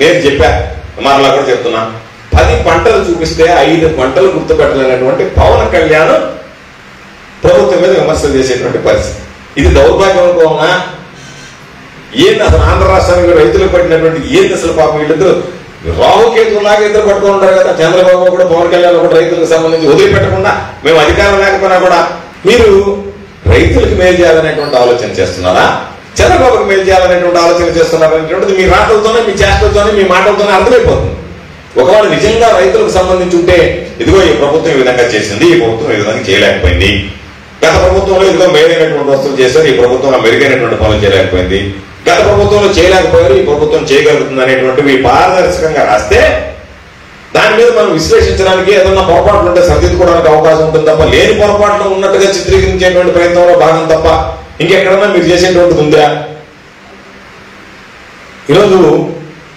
నేను చెప్పా మరలా కూడా చెప్తున్నా. పది పంటలు చూపిస్తే ఐదు పంటలు గుర్తుపెట్టలేనటువంటి పవన్ కళ్యాణ్ ప్రభుత్వం మీద విమర్శలు చేసేటువంటి పరిస్థితి. ఇది దౌర్భాగ్యం అనుకోమా ఏంది అసలు ఆంధ్ర రాష్ట్రానికి రైతులకు పట్టినటువంటి ఏంది అసలు పాపం వీళ్ళిద్దరు? రాహుకేతులాగా ఇద్దరు పట్టుకుని ఉంటారు కదా చంద్రబాబు కూడా పవన్ కళ్యాణ్ కూడా రైతులకు సంబంధించి వదిలిపెట్టకుండా మేము అధికారం లేకపోయినా కూడా మీరు రైతులకు మేలు చేయాలనేటువంటి ఆలోచన చేస్తున్నారా? చంద్రబాబుకి మేలు చేయాలనేటువంటి ఆలోచన చేస్తున్నారా అనేటువంటిది మీ రాటలతోనే మీ చేష్టలతోనే మీ మాటలతోనే అర్థమైపోతుంది. ఒకవేళ నిజంగా రైతులకు సంబంధించి ఉంటే ఇదిగో ఈ ప్రభుత్వం ఈ విధంగా చేసింది ఈ ప్రభుత్వం ఈ విధంగా చేయలేకపోయింది. గత ప్రభుత్వంలో ఇదిగో మేలైనటువంటి వస్తువులు చేశారు ఈ ప్రభుత్వంలో మెరుగైనటువంటి పనులు చేయలేకపోయింది. గత ప్రభుత్వంలో చేయలేకపోయారు ఈ ప్రభుత్వం చేయగలుగుతుంది అనేటువంటివి పారదర్శకంగా రాస్తే దాని మీద మనం విశ్లేషించడానికి ఏదన్నా పొరపాట్లు ఉంటే సరిదిద్దుకోవడానికి అవకాశం ఉంటుంది తప్ప లేని పొరపాట్లు ఉన్నట్టుగా చిత్రీకరించేటువంటి ప్రయత్నంలో భాగం తప్ప ఇంకెక్కడన్నా మీరు చేసేటువంటిది ఉందా ఈరోజు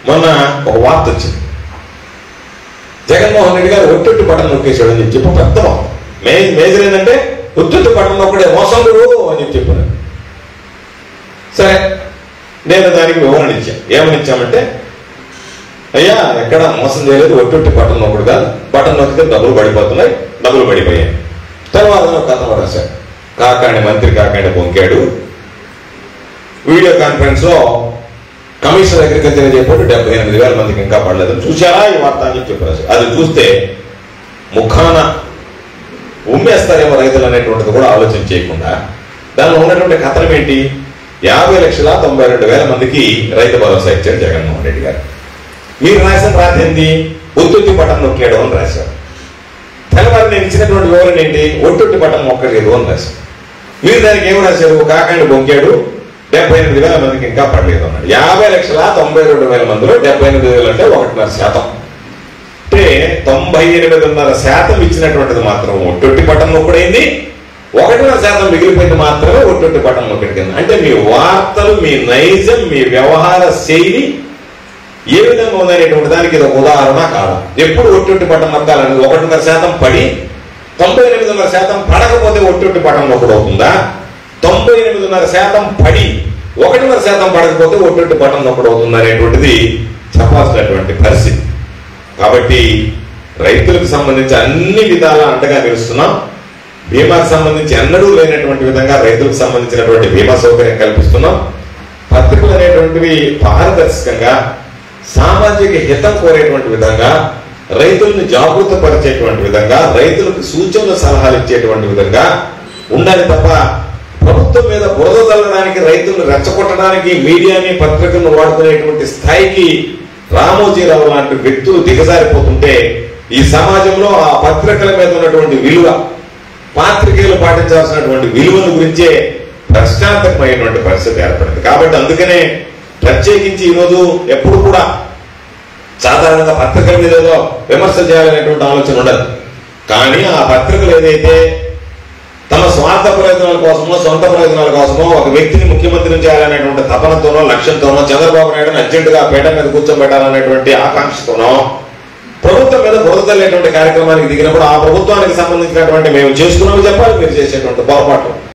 మొన్న ఒక వార్త వచ్చింది. జగన్మోహన్ రెడ్డి గారు ఒట్టొట్టు బటన్ నొక్కేశాడు అని చెప్పి పెద్ద వార్త. మే మేజర్ ఏంటంటే ఒట్టొట్టు బటన్ నొక్కడే మోసంగుడు అని చెప్పి చెప్పాను సరే నేను దానికి వివరణ ఇచ్చాను ఏమని ఇచ్చామంటే అయ్యా ఎక్కడ మోసం చేయలేదు ఒట్టొట్టి బటన్ నొక్కడు కాదు. బటన్ నొక్కితే డబ్బులు పడిపోతున్నాయి డబ్బులు పడిపోయాయి. తర్వాత ఒక కథ రాశాడు. కాకాణి మంత్రి కాకాణి పొంకాడు వీడియో కాన్ఫరెన్స్లో కమిషన్ అగ్రికల్చర్ చెప్పాడు డెబ్బై ఎనిమిది వేల మందికి ఇంకా పడలేదు చూసారా ఈ వార్త అని చెప్పారు అది చూస్తే ముఖాన ఉమ్మేస్తారేమో రైతులు అనేటువంటిది కూడా ఆలోచన చేయకుండా దానిలో ఉన్నటువంటి కథనం ఏంటి? యాభై లక్షల తొంభై రెండు వేల మందికి రైతు భరోసా ఇచ్చారు జగన్మోహన్ రెడ్డి గారు. మీరు రాసిన రాత ఏంటి? ఒత్తుట్టి నొక్కాడు అని రాశారు. తెల్లవారు నేను ఇచ్చినటువంటి వివరణ ఏంటి? ఒట్టుట్టి బటన్ నొక్కలేదు అని రాశారు. మీరు దానికి ఏం రాశారు? కాకండి బొంకాడు డెబ్బై ఎనిమిది వేల మందికి ఇంకా పడలేదు అన్నాడు. యాభై లక్షల తొంభై రెండు వేల మందిలో డెబ్బై ఎనిమిది వేలు అంటే ఒకటిన్నర శాతం. అంటే తొంభై ఎనిమిదిన్నర శాతం ఇచ్చినటువంటిది మాత్రం ఒట్టొట్టి పట్టణం ఒకడైంది ఒకటిన్నర శాతం మిగిలిపోయింది మాత్రమే ఒట్టొట్టి పట్టణం నొక్కడి అంటే మీ వార్తలు మీ నైజం మీ వ్యవహార శైలి ఏ విధంగా ఉందనేటువంటి దానికి ఇది ఒక ఉదాహరణ కాదు. ఎప్పుడు ఒట్టొట్టి పట్టణం నొక్కాలనేది ఒకటిన్నర శాతం పడి తొంభై ఎనిమిదిన్నర శాతం పడకపోతే ఒట్టొట్టి పట్టణం ఒకటి అవుతుందా? తొంభై ఎనిమిదిన్నర శాతం పడి ఒకటిన్నర శాతం పడకపోతే ఒట్టొట్టి బటన్ ఒకటి అవుతుందనేటువంటిది చెప్పాల్సినటువంటి పరిస్థితి. కాబట్టి రైతులకు సంబంధించి అన్ని విధాల అండగా నిలుస్తున్నాం. బీమాకు సంబంధించి ఎన్నడూ లేనటువంటి విధంగా రైతులకు సంబంధించినటువంటి బీమా సౌకర్యం కల్పిస్తున్నాం. పత్రికలు అనేటువంటివి పారదర్శకంగా సామాజిక హితం కోరేటువంటి విధంగా రైతులను జాగృత పరిచేటువంటి విధంగా రైతులకు సూచనలు సలహాలు ఇచ్చేటువంటి విధంగా ఉండాలి తప్ప ప్రభుత్వం మీద బురద చల్లడానికి రైతులను రెచ్చగొట్టడానికి మీడియాని పత్రికలను వాడుకునేటువంటి స్థాయికి రామోజీరావు లాంటి వ్యక్తులు దిగజారిపోతుంటే ఈ సమాజంలో ఆ పత్రికల మీద ఉన్నటువంటి విలువ పాత్రికేయులు పాటించాల్సినటువంటి విలువల గురించే ప్రశ్నార్థకమైనటువంటి పరిస్థితి ఏర్పడింది. కాబట్టి అందుకనే ప్రత్యేకించి ఈరోజు ఎప్పుడు కూడా సాధారణంగా పత్రికల మీద ఏదో విమర్శ చేయాలనేటువంటి ఆలోచన ఉండదు. కానీ ఆ పత్రికలు ఏదైతే తమ స్వార్థ ప్రయోజనాల కోసమో సొంత ప్రయోజనాల కోసమో ఒక వ్యక్తిని ముఖ్యమంత్రిని చేయాలనేటువంటి తపనతోనో లక్ష్యంతోనో చంద్రబాబు నాయుడుని అర్జెంటుగా పీట మీద కూర్చోబెట్టాలనేటువంటి ఆకాంక్షతోనో ప్రభుత్వం మీద బురదలేటువంటి కార్యక్రమానికి దిగినప్పుడు ఆ ప్రభుత్వానికి సంబంధించినటువంటి మేము చేసుకున్నామని చెప్పాలి మీరు చేసేటువంటి పొరపాటు